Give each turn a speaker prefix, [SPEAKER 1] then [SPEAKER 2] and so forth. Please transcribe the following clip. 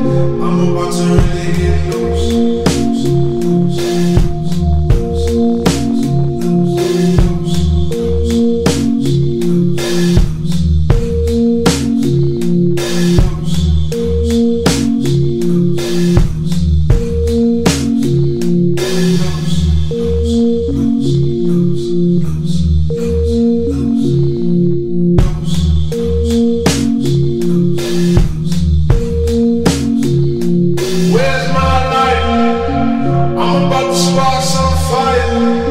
[SPEAKER 1] I'm about to really get loose. fire.